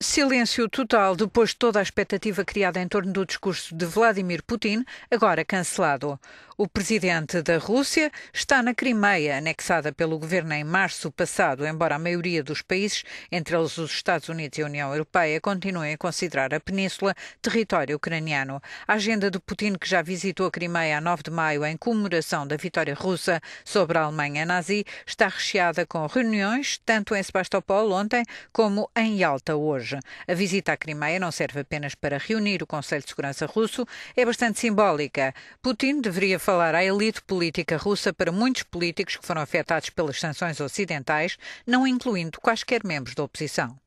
Silêncio total depois de toda a expectativa criada em torno do discurso de Vladimir Putin, agora cancelado. O presidente da Rússia está na Crimeia, anexada pelo governo em março passado, embora a maioria dos países, entre eles os Estados Unidos e a União Europeia, continuem a considerar a península território ucraniano. A agenda de Putin, que já visitou a Crimeia a 9 de maio em comemoração da vitória russa sobre a Alemanha nazi, está recheada com reuniões, tanto em Sebastopol ontem como em Yalta hoje. A visita à Crimeia não serve apenas para reunir o Conselho de Segurança russo, é bastante simbólica. Putin deveria falar à elite política russa para muitos políticos que foram afetados pelas sanções ocidentais, não incluindo quaisquer membros da oposição.